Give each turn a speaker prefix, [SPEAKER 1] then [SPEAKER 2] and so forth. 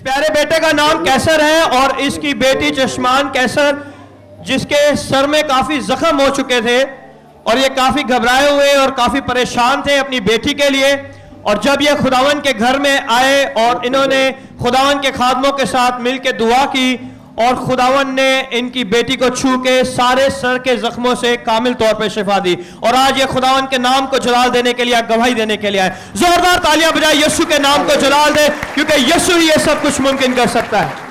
[SPEAKER 1] का नाम कैसर है और इसकी बेटी चश्मान कैसर, जिसके सर में काफ़ी जख्म हो चुके थे और ये काफ़ी घबराए हुए और काफ़ी परेशान थे अपनी बेटी के लिए। और जब ये खुदावन के घर में आए और इन्होंने खुदावन के खादमों के साथ मिलकर दुआ की और खुदावन ने इनकी बेटी को छू के सारे सर के जख्मों से कामिल तौर पर शिफा दी। और आज ये खुदावन के नाम को जलाल देने के लिए गवाही देने के लिए आए। जोरदार तालियाँ बजाए यीशु के नाम को जलाल दे, क्योंकि यीशु ही ये सब कुछ मुमकिन कर सकता है।